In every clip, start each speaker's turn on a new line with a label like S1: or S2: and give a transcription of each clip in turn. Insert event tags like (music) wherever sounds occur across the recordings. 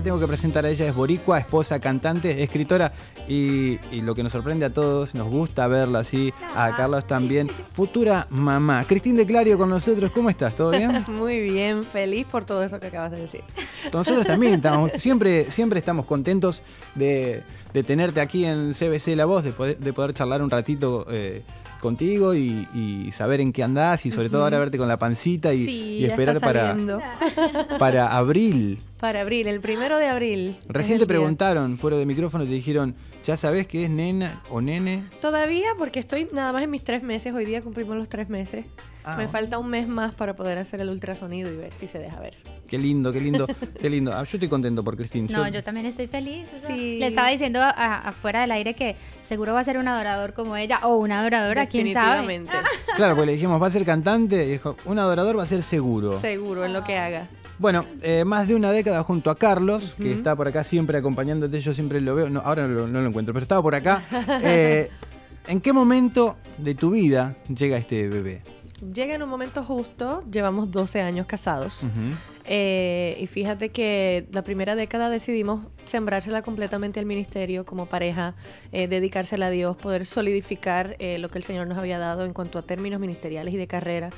S1: la tengo que presentar a ella, es boricua, esposa, cantante, escritora y, y lo que nos sorprende a todos, nos gusta verla así, a Carlos también, futura mamá. Cristín de Clario con nosotros, ¿cómo estás? ¿Todo bien? (laughs)
S2: Muy bien, feliz por todo eso que acabas de decir.
S1: Nosotros también estamos, siempre, siempre estamos contentos de, de tenerte aquí en CBC La Voz, de poder, de poder charlar un ratito eh, contigo y, y saber en qué andás y sobre todo ahora verte con la pancita y,
S2: Sí,
S1: y esperar para, (laughs) para abril.
S2: Para abril, el primero de abril.
S1: Recién te preguntaron fuera de micrófono, te dijeron, ¿ya sabes qué es nena o nene?
S2: Todavía, porque estoy nada más en mis tres meses. Hoy día cumplimos los tres meses.
S1: Ah,
S2: Me falta un mes más para poder hacer el ultrasonido y ver si se deja ver.
S1: Qué lindo, qué lindo, (laughs) qué lindo. Ah, yo estoy contento por Cristín.
S3: No, yo también estoy feliz. o sea,
S2: Sí.
S3: Le estaba diciendo a- afuera del aire que seguro va a ser un adorador como ella o una adoradora, quién sabe.
S2: Definitivamente. (laughs)
S1: Claro, pues le dijimos, va a ser cantante, y dijo, un adorador va a ser seguro.
S2: Seguro en lo que haga.
S1: Bueno, eh, más de una década junto a Carlos, que está por acá siempre acompañándote, yo siempre lo veo, no, ahora no lo, no lo encuentro, pero estaba por acá. (laughs) Eh, ¿En qué momento de tu vida llega este bebé?
S2: Llega en un momento justo. Llevamos 12 años casados.
S1: Ujú.
S2: Eh, y fíjate que la primera década decidimos sembrársela completamente al ministerio como pareja, eh, dedicársela a Dios, poder solidificar eh, lo que el Señor nos había dado en cuanto a términos ministeriales y de carrera.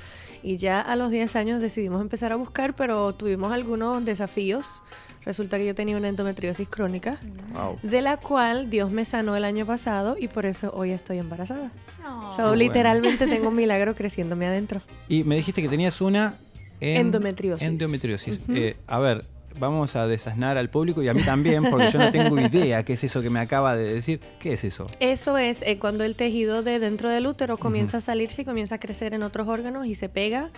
S2: Y ya a los 10 años decidimos empezar a buscar, pero tuvimos algunos desafíos. Resulta que yo tenía una endometriosis crónica,
S1: Wow.
S2: de la cual Dios me sanó el año pasado y por eso hoy estoy embarazada.
S3: No.
S2: So,
S1: bueno.
S2: literalmente (laughs) tengo un milagro creciéndome adentro.
S1: Y me dijiste que tenías una en-
S2: Endometriosis.
S1: endometriosis. Eh, a ver, vamos a desasnar al público y a mí también, porque yo no tengo idea qué es eso que me acaba de decir. ¿Qué es eso?
S2: Eso es eh, cuando el tejido de dentro del útero comienza a salirse y comienza a crecer en otros órganos y se pega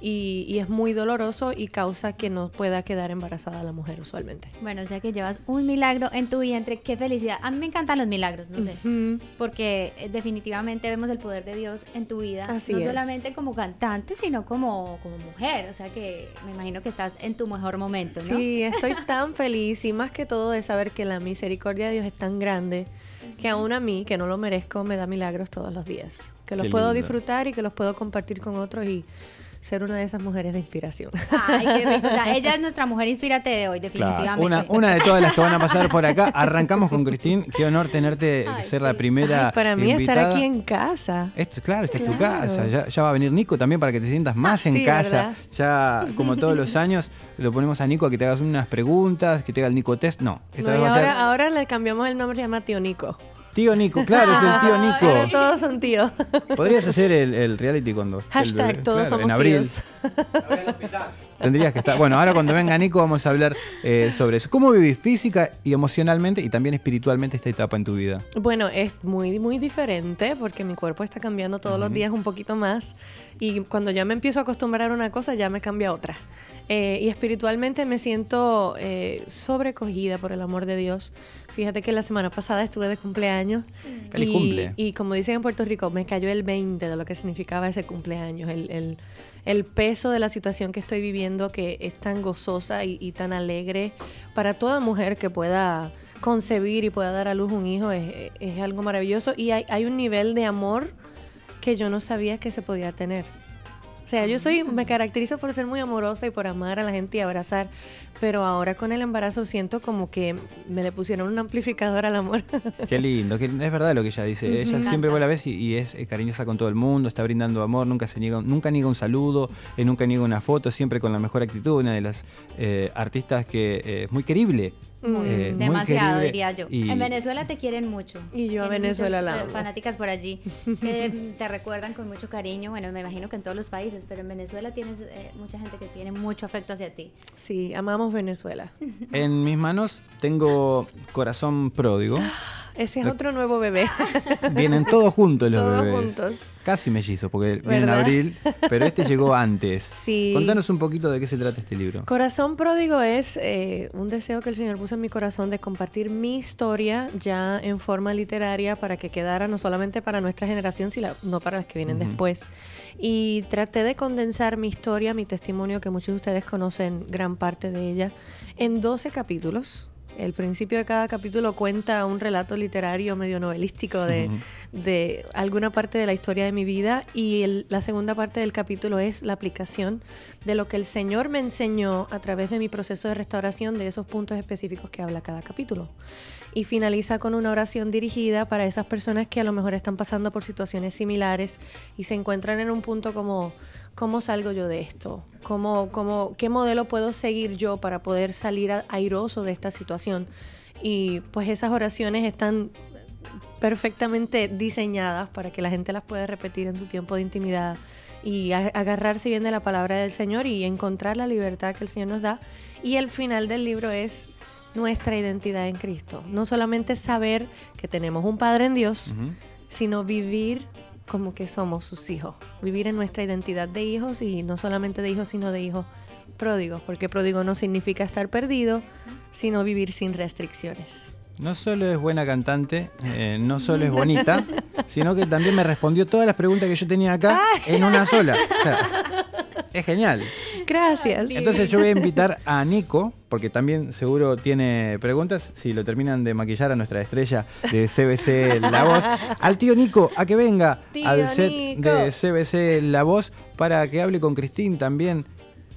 S2: y, y es muy doloroso y causa que no pueda quedar embarazada la mujer usualmente.
S3: Bueno, o sea que llevas un milagro en tu vientre, qué felicidad. A mí me encantan los milagros, no sé. Porque eh, definitivamente vemos el poder de Dios en tu vida,
S2: Así
S3: no
S2: es.
S3: solamente como cantante, sino como, como mujer. O sea que me imagino que estás en tu mejor momento, ¿no?
S2: Sí, estoy tan feliz y más que todo de saber que la misericordia de Dios es tan grande que aún a mí, que no lo merezco, me da milagros todos los días. Que los
S1: Qué
S2: puedo
S1: lindo.
S2: disfrutar y que los puedo compartir con otros y ser una de esas mujeres de inspiración.
S3: Ay, qué rico. O sea, (laughs) ella es nuestra mujer inspirate de hoy,
S1: Claro,
S3: definitivamente.
S1: una, una de todas las que van a pasar por acá. Arrancamos con Cristín. Qué honor tenerte,
S3: Ay,
S1: ser la primera.
S2: Ay, para mí
S1: invitada.
S2: estar aquí en casa.
S1: Esto, claro, esta es tu
S2: Claro.
S1: casa. Ya, ya va a venir Nico también para que te sientas (laughs) más en
S2: Sí,
S1: casa.
S2: ¿verdad?
S1: Ya, como todos los años, lo ponemos a Nico a que te hagas unas preguntas, que te haga el Nico test. No, esta
S2: No,
S1: vez
S2: y
S1: va a ser
S2: ahora, ahora le cambiamos el nombre, se llama Tío Nico.
S1: Tío Nico. Claro, es el tío
S2: Ahora (laughs)
S1: Nico.
S2: todos son tíos.
S1: Podrías hacer el, el reality cuando.
S2: Hashtag
S1: el-
S2: todos
S1: claro,
S2: somos
S1: en abril.
S2: tíos.
S1: Tendrías que estar. Bueno, ahora cuando venga Nico vamos a hablar eh, sobre eso. ¿Cómo vivís física y emocionalmente y también espiritualmente esta etapa en tu vida?
S2: Bueno, es muy, muy diferente porque mi cuerpo está cambiando todos los días un poquito más y cuando ya me empiezo a acostumbrar a una cosa ya me cambia otra. Eh, y espiritualmente me siento eh, sobrecogida por el amor de Dios. Fíjate que la semana pasada estuve de cumpleaños.
S1: Feliz
S2: y,
S1: cumple.
S2: y como dicen en Puerto Rico, me cayó el 20 de lo que significaba ese cumpleaños, el, el- el peso de la situación que estoy viviendo que es tan gozosa y, y tan alegre para toda mujer que pueda concebir y pueda dar a luz un hijo es, es algo maravilloso y hay, hay un nivel de amor que yo no sabía que se podía tener. O sea, yo soy, me caracterizo por ser muy amorosa y por amar a la gente y abrazar, pero ahora con el embarazo siento como que me le pusieron un amplificador al amor. (laughs)
S1: Qué lindo, que es verdad lo que ella dice. Ella siempre vos la ves y, y es eh, cariñosa con todo el mundo, está brindando amor, nunca se niega, nunca niega un saludo, eh, nunca niega una foto, siempre con la mejor actitud, una de las eh, artistas que eh, es muy querible.
S3: Muy,
S1: eh, muy
S3: demasiado,
S1: querible
S3: diría yo.
S1: y-
S3: En Venezuela te quieren mucho.
S2: Y yo a Venezuela la amo.
S3: fanáticas por allí que (laughs) te recuerdan con mucho cariño. Bueno, me imagino que en todos los países, pero en Venezuela tienes eh, mucha gente que tiene mucho afecto hacia ti.
S2: Sí, amamos Venezuela.
S1: En mis manos tengo corazón pródigo. (gasps) (laughs)
S2: Ese es
S1: Lo-
S2: otro nuevo bebé. (laughs)
S1: Vienen todos juntos los
S2: Todos
S1: bebés.
S2: juntos.
S1: Casi mellizos, porque viene en
S2: ¿Verdad?
S1: abril, pero este llegó (laughs) antes.
S2: Sí.
S1: Contanos un poquito de qué se trata este libro.
S2: Corazón pródigo es eh, un deseo que el Señor puso en mi corazón de compartir mi historia ya en forma literaria para que quedara no solamente para nuestra generación, sino no para las que vienen
S1: Ujú.
S2: después. Y traté de condensar mi historia, mi testimonio, que muchos de ustedes conocen gran parte de ella, en 12 capítulos. El principio de cada capítulo cuenta un relato literario medio novelístico de, de alguna parte de la historia de mi vida y el- la segunda parte del capítulo es la aplicación de lo que el Señor me enseñó a través de mi proceso de restauración de esos puntos específicos que habla cada capítulo. Y finaliza con una oración dirigida para esas personas que a lo mejor están pasando por situaciones similares y se encuentran en un punto como, ¿cómo salgo yo de esto? ¿Cómo, cómo, ¿Qué modelo puedo seguir yo para poder salir a- airoso de esta situación? Y pues esas oraciones están perfectamente diseñadas para que la gente las pueda repetir en su tiempo de intimidad y agarrarse bien de la palabra del Señor y encontrar la libertad que el Señor nos da. Y el final del libro es nuestra identidad en Cristo. No solamente saber que tenemos un Padre en Dios, sino vivir como que somos sus hijos. Vivir en nuestra identidad de hijos y no solamente de hijos, sino de hijos pródigos, porque pródigo no significa estar perdido, sino vivir sin restricciones.
S1: No solo es buena cantante, eh, no solo es bonita, sino que también me respondió todas las preguntas que yo tenía acá en una sola. O sea, es genial.
S2: Gracias.
S1: Entonces yo voy a invitar a Nico, porque también seguro tiene preguntas, si lo terminan de maquillar a nuestra estrella de CBC La Voz, al tío Nico a que venga
S2: Tío
S1: al set
S2: Nico.
S1: de CBC La Voz para que hable con Cristín también.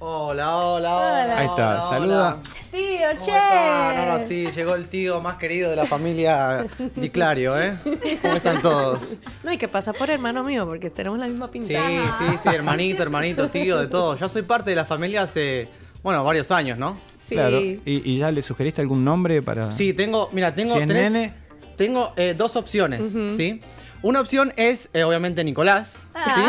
S4: Hola, hola, hola.
S1: Ahí está,
S4: hola,
S1: saluda.
S4: hola.
S2: Tío,
S4: ¿Cómo están? Ahora sí, llegó el tío más querido de la familia (laughs) Di Clario, ¿eh? ¿Cómo están todos?
S2: No, y que pasa por hermano mío, porque tenemos la misma
S4: Sí,
S2: pintada.
S4: sí, sí, hermanito, hermanito, tío, de todo. Yo soy parte de la familia hace, bueno, varios años, ¿no?
S2: Sí.
S1: Claro. ¿Y, y ya le sugeriste algún nombre para...?
S4: Sí, tengo, mira, tengo
S1: Si es
S4: tres-
S1: nene.
S4: Tengo eh, dos opciones, ¿sí? Una opción es, eh, obviamente, Nicolás, ¿sí?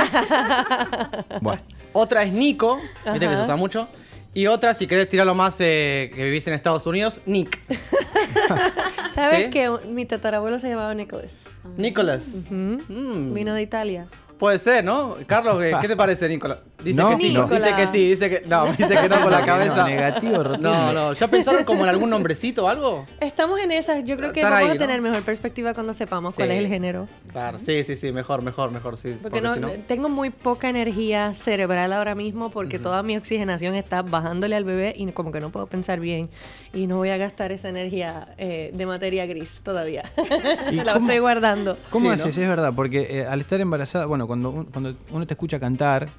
S4: (laughs)
S1: Bueno,
S4: Otra es Nico, viste que se usa mucho. Y otra, si querés tirarlo más eh, que vivís en Estados Unidos, Nick. (laughs)
S2: ¿Sabes
S4: ¿Sí?
S2: que mi tatarabuelo se llamaba Nicholas?
S4: Nicholas. Mm.
S2: Vino de Italia.
S4: Puede ser, ¿no? Carlos, ¿qué, qué te parece, Nicolás? Dice
S1: No,
S4: que sí,
S2: no.
S4: dice que sí, dice que no, dice que no con la (laughs)
S1: No,
S4: cabeza.
S1: negativo rotundo.
S4: No, no, ¿ya pensaron como en algún nombrecito o algo?
S2: Estamos en esas. Yo creo que
S4: Están
S2: vamos
S4: ahí,
S2: a
S4: ¿no?
S2: tener mejor perspectiva cuando sepamos cuál
S4: Sí.
S2: es el género.
S4: Claro, sí, sí, sí, mejor, mejor, mejor, sí.
S2: Porque,
S4: Porque,
S2: no,
S4: si no...
S2: tengo muy poca energía cerebral ahora mismo porque toda mi oxigenación está bajándole al bebé y como que no puedo pensar bien y no voy a gastar esa energía eh, de materia gris todavía. (laughs)
S1: ¿Y
S2: la
S1: cómo-
S2: estoy guardando.
S1: ¿Cómo
S4: Sí, ¿no?
S1: haces? Es verdad, porque eh, al estar embarazada, bueno, cuando, un- cuando uno te escucha cantar,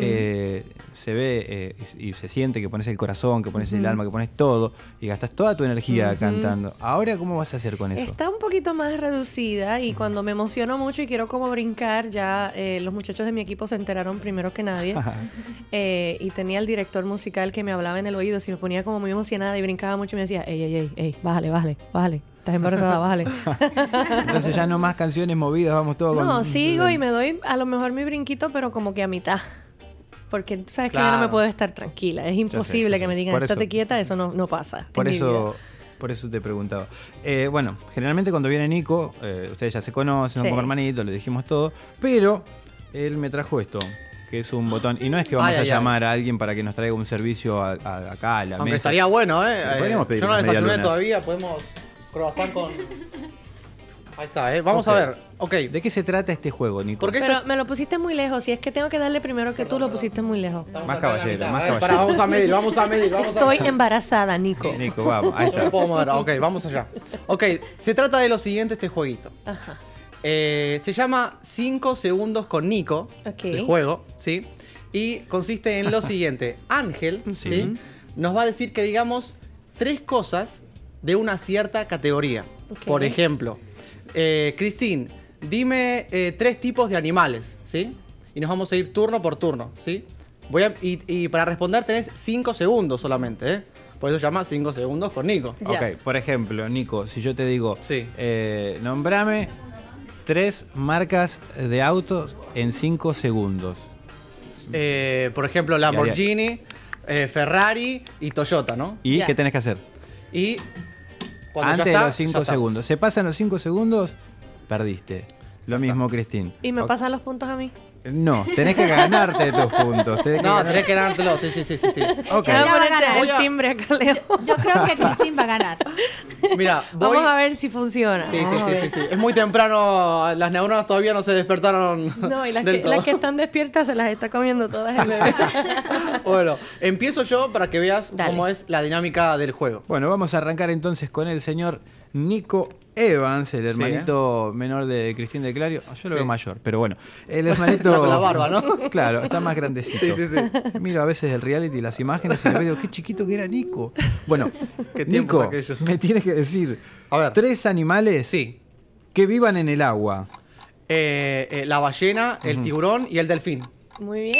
S1: eh, se ve eh, y, y se siente que pones el corazón, que pones el alma, que pones todo, y gastas toda tu energía cantando. Ahora, ¿cómo vas a hacer con eso?
S2: Está un poquito más reducida y cuando me emociono mucho y quiero como brincar, ya eh, los muchachos de mi equipo se enteraron primero que nadie. (laughs) Eh, y tenía el director musical que me hablaba en el oído, si me ponía como muy emocionada y brincaba mucho y me decía, ey, ey, ey, ey, bájale, bájale, bájale, estás embarazada, bájale. (laughs)
S1: Entonces ya no más canciones movidas, vamos todo con...
S2: No, sigo y me doy a lo mejor mi brinquito, pero como que a mitad. Porque tú sabes que yo no me puedo estar tranquila. Es imposible
S1: sí,
S2: que me digan, estate quieta, eso no, no pasa.
S1: Por eso, por eso te preguntaba. Eh, bueno, generalmente cuando viene Nico, eh, ustedes ya se conocen, son
S2: Sí.
S1: como hermanitos, le dijimos todo, pero él me trajo esto, que es un botón. Y no es que vamos
S4: Ay,
S1: a
S4: ay, ay.
S1: llamar a alguien para que nos traiga un servicio a- a- acá a la
S4: Aunque
S1: mesa.
S4: estaría bueno, ¿eh?
S1: Sí,
S4: Eh,
S1: podríamos pedir
S4: Yo no desayuné todavía, podemos croissant con... Ahí está, ¿eh? Vamos a ver. Ok.
S1: ¿De qué se trata este juego, Nico?
S4: Porque
S2: Pero
S4: esto...
S2: me lo pusiste muy lejos. Y es que tengo que darle primero que tú lo pusiste muy lejos.
S4: Estamos
S1: Más caballero,
S4: mitad.
S1: más caballero.
S4: pará, vamos a medir, vamos a medir, vamos a
S2: Estoy embarazada, Nico.
S1: Nico, vamos, ahí
S4: No
S1: está.
S4: puedo mover. Ok, vamos allá. Ok, se trata de lo siguiente este jueguito.
S2: Ajá.
S4: Eh, se llama 5 segundos con Nico,
S2: Ok.
S4: el juego, ¿sí? Y consiste en lo siguiente. Ángel, ¿sí?
S1: Sí.
S4: Nos va a decir que digamos tres cosas de una cierta categoría.
S2: Ok.
S4: Por ejemplo, eh, Christine, dime eh, tres tipos de animales, ¿sí? Y nos vamos a ir turno por turno, ¿sí? Voy a- y, y para responder tenés 5 segundos solamente, ¿eh? Por eso se llama 5 segundos con Nico.
S1: Ok, por ejemplo, Nico, si yo te digo,
S4: Sí.
S1: eh, nombrame tres marcas de autos en cinco segundos.
S4: Eh, por ejemplo, Lamborghini, eh, Ferrari y Toyota, ¿no?
S1: ¿Y qué tenés que hacer?
S4: Y cuando
S1: Antes
S4: ya está,
S1: de los
S4: ya
S1: 5
S4: está.
S1: segundos. Se pasan los 5 segundos, perdiste. Lo mismo, Cristín.
S2: ¿Y me pasan los puntos a mí?
S1: No, tenés que ganarte tus puntos. Tenés que
S4: No,
S1: ganar-
S4: tenés que ganártelo. Sí, sí, sí, sí. sí.
S2: Voy a
S3: ganar.
S2: el timbre acá, Leo.
S3: Yo creo que Cristín va a ganar.
S4: Mira, (laughs) voy.
S2: Vamos a ver si funciona.
S4: Sí, sí, sí, sí, sí. Es muy temprano, las neuronas todavía no se despertaron.
S2: No, y las
S4: del
S2: que,
S4: todo.
S2: las que están despiertas se las está comiendo todas el bebé. (laughs)
S4: Bueno, empiezo yo para que veas
S2: Dale.
S4: cómo es la dinámica del juego.
S1: Bueno, vamos a arrancar entonces con el señor Nico Evans, el hermanito menor de Cristín de Clario. Yo lo
S4: Sí.
S1: veo mayor, pero bueno. El hermanito.
S4: Con la barba, ¿no? (laughs)
S1: Claro, está más grandecito.
S4: Sí, sí, sí.
S1: Miro a veces el reality, las imágenes y le digo, qué chiquito que era Nico. Bueno,
S4: Qué
S1: Nico,
S4: aquellos.
S1: me tienes que decir
S4: A ver.
S1: tres animales
S4: Sí.
S1: que vivan en el agua.
S4: Eh, eh, la ballena, el tiburón y el delfín.
S2: Muy bien.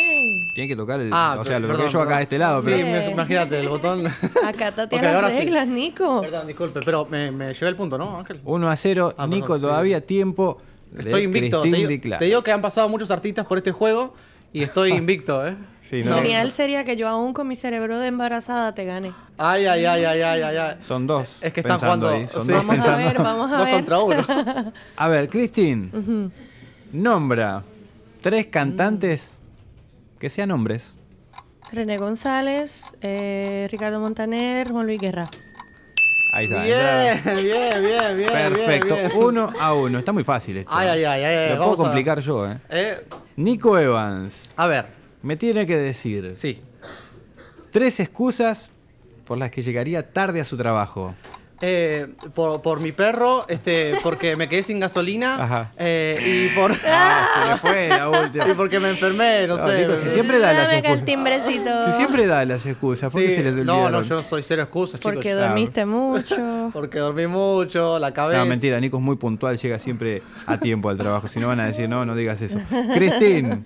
S1: Tiene que tocar el.
S4: Ah,
S1: o sea, lo
S4: perdón,
S1: toqué yo acá de este lado,
S4: Sí,
S1: pero.
S4: me- imagínate, el botón. (laughs)
S2: Acátate
S4: Ok,
S2: a
S4: ahora
S2: las
S4: sí.
S2: reglas, Nico.
S4: Perdón, disculpe, pero me, me llevé el punto, ¿no, Ángel?
S1: 1 a 0.
S4: Ah, perdón,
S1: Nico,
S4: sí.
S1: todavía tiempo. De
S4: Estoy invicto. Te digo, te digo que han pasado muchos artistas por este juego y estoy (laughs) invicto, ¿eh?
S1: Sí, no.
S2: Genial sería que yo aún con mi cerebro de embarazada te gane.
S4: Ay, ay, ay, ay, ay, ay, ay.
S1: Son dos.
S4: Es que están jugando.
S1: ahí, son
S4: sí.
S1: dos
S2: Vamos a ver, vamos a
S4: Dos
S2: ver.
S4: contra uno. (laughs)
S1: A ver, Cristín, nombra tres cantantes que sean hombres.
S2: René González, eh, Ricardo Montaner, Juan Luis Guerra.
S1: Ahí está.
S4: Bien, bien, bien, bien.
S1: Perfecto.
S4: bien, bien.
S1: Uno a uno. Está muy fácil esto.
S4: Ay, ay, ay, ay, ay,
S1: Lo
S4: vamos
S1: puedo
S4: a-
S1: complicar yo, ¿eh?
S4: Eh,
S1: Nico Evans
S4: a ver,
S1: me tiene que decir
S4: sí.
S1: tres excusas por las que llegaría tarde a su trabajo.
S4: Eh, por, por mi perro, este, porque me quedé sin gasolina
S1: Ajá.
S4: eh, y por
S1: Ah, se le fue la última. (laughs)
S4: y porque me enfermé, no,
S1: No,
S4: sé.
S1: Nico, si siempre da las excusas.
S2: timbrecito.
S1: Si siempre da las excusas, ¿por qué
S4: Sí,
S1: se le
S4: no, no, yo no soy cero excusas, chicos.
S2: Porque
S1: Claro.
S2: dormiste mucho. (laughs)
S4: Porque dormí mucho, la cabeza.
S1: No, mentira, Nico es muy puntual, llega siempre a tiempo al trabajo. Si no van a decir, no, no digas eso. Cristín.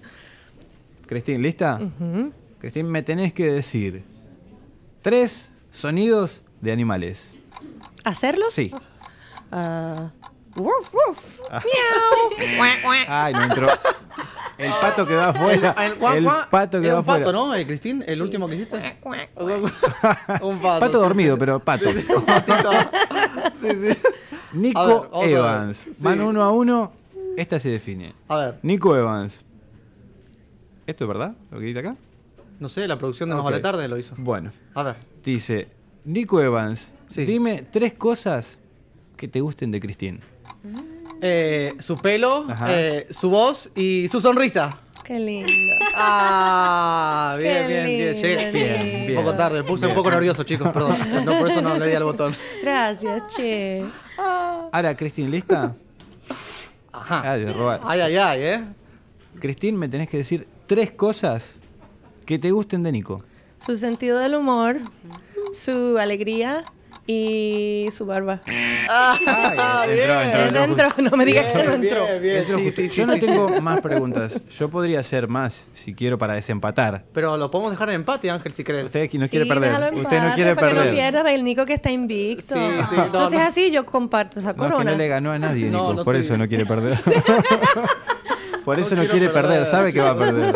S1: Cristín, ¿lista? Cristín, me tenés que decir tres sonidos de animales.
S2: ¿Hacerlos?
S1: Sí.
S2: Ah, woof, woof.
S1: Ah.
S2: Miau. (laughs)
S1: Ay, no entró. El pato quedó afuera.
S4: El,
S1: El
S4: guau,
S1: pato
S4: era
S1: quedó
S4: un pato,
S1: afuera.
S4: ¿no, eh, Cristín? ¿El último que hiciste? Un pato. (laughs)
S1: Pato dormido,
S4: sí.
S1: pero pato. (laughs)
S4: Sí, sí.
S1: Nico
S4: A ver, a.
S1: Evans.
S4: Sí.
S1: Van uno a uno. Esta se define.
S4: A ver,
S1: Nico Evans. ¿Esto es verdad? ¿Lo que dice acá?
S4: no sé, la producción de Más
S1: Ok.
S4: Vale Tarde lo hizo.
S1: Bueno.
S4: A ver.
S1: Dice, Nico Evans,
S4: Sí.
S1: dime tres cosas que te gusten de Cristín.
S4: Eh, su pelo, eh, su voz y su sonrisa.
S2: Qué lindo.
S4: Ah, bien, bien, bien. Llegué
S1: Bien,
S2: lindo.
S4: un
S1: bien.
S4: poco tarde, puse
S1: Bien.
S4: un poco nervioso, chicos, perdón. No, por eso no le di al botón.
S2: Gracias, che. Ah.
S1: Ahora, Cristín, ¿lista?
S4: Ajá.
S1: Ah, de robar.
S4: Ay, ay, ay, ¿eh?
S1: Cristín, me tenés que decir tres cosas que te gusten de Nico.
S2: Su sentido del humor, su alegría y su barba.
S4: Ah,
S1: Ay,
S4: bien.
S1: entró,
S2: Ese entró, no me digas que no entró.
S4: bien, bien,
S1: Entró
S4: sí, sí,
S1: Yo
S4: sí,
S1: no
S4: sí.
S1: tengo más preguntas. Yo podría hacer más si quiero para desempatar.
S4: Pero lo podemos dejar en empate, Ángel, si querés.
S1: Usted no
S2: Sí,
S1: quiere perder. Usted no quiere
S2: para que
S1: perder.
S2: no pierda el Nico que está invicto.
S4: Sí, sí, no,
S2: Entonces
S4: no.
S2: así yo comparto esa
S1: No, es que
S2: corona.
S1: no le ganó a nadie, Nico.
S4: no
S1: por eso no quiere perder. (laughs) por eso no, quiere perder.
S4: perder.
S1: Sabe que va a perder.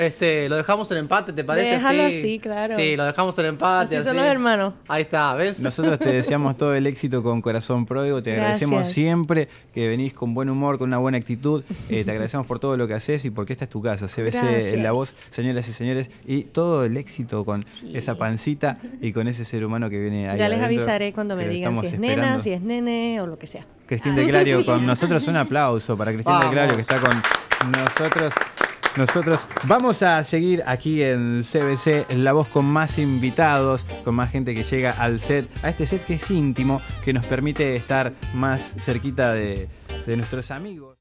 S4: Este, lo dejamos en empate, ¿te parece?
S2: Déjalo
S4: sí.
S2: así, claro.
S4: Sí, lo dejamos en empate.
S2: Así son los hermanos.
S4: Ahí está, ¿ves?
S1: Nosotros te deseamos todo el éxito con Corazón Pródigo. Te agradecemos siempre que venís con buen humor, con una buena actitud. Eh, te agradecemos por todo lo que haces y porque esta es tu casa. CBC en la voz, señoras y señores. Y todo el éxito con esa pancita y con ese ser humano que viene ahí.
S2: Ya les
S1: adentro,
S2: avisaré cuando me digan si es nena,
S1: esperando.
S2: si es nene o lo que sea.
S1: Cristín de Clario con (laughs) nosotros. Un aplauso para Cristín de. Clario que está con nosotros. Nosotros vamos a seguir aquí en CBC, La Voz con más invitados, con más gente que llega al set, a este set que es íntimo, que nos permite estar más cerquita de, de nuestros amigos.